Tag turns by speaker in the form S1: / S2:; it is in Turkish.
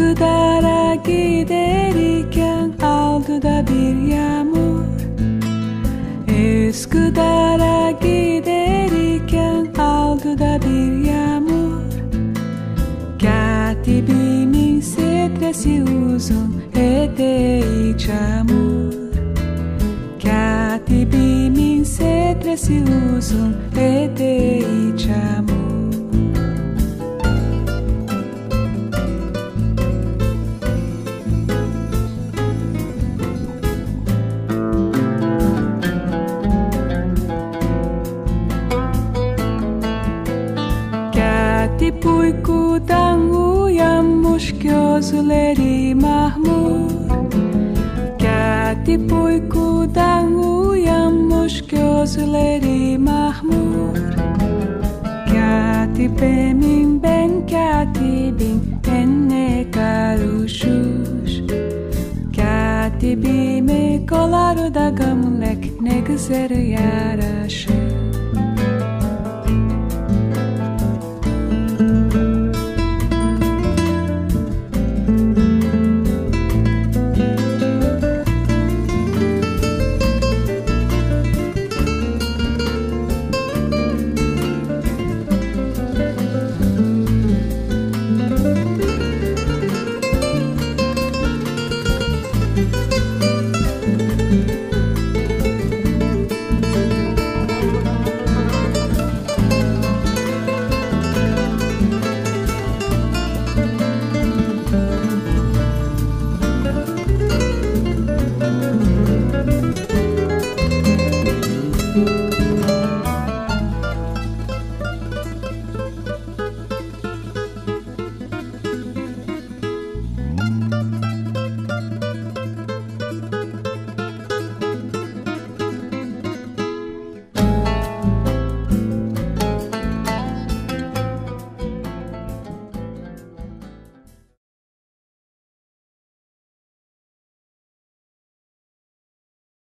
S1: Üsküdar'a giderken aldı da bir yağmur. Üsküdar'a giderken aldı da bir yağmur. Katibimin setresi uzun eteği çamur. Katibimin setresi uzun eteği Katip uykudan uyanmış gözleri mahmur. Katip uykudan uyanmış gözleri mahmur. Katibemin ben katibin enne karışış Katibime kolar da gömlek ne güzel yaraşır